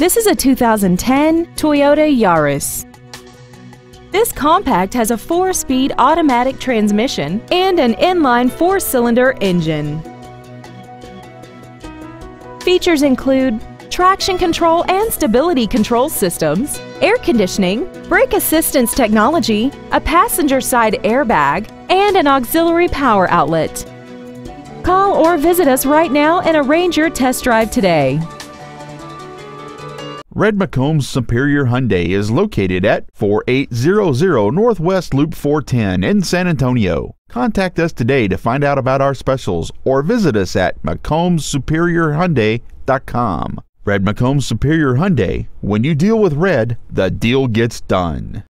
This is a 2010 Toyota Yaris. This compact has a four-speed automatic transmission and an inline four-cylinder engine. Features include traction control and stability control systems, air conditioning, brake assistance technology, a passenger side airbag, and an auxiliary power outlet. Call or visit us right now and arrange your test drive today. Red McCombs Superior Hyundai is located at 4800 Northwest Loop 410 in San Antonio. Contact us today to find out about our specials or visit us at McCombsSuperiorHyundai.com. Red McCombs Superior Hyundai, when you deal with red, the deal gets done.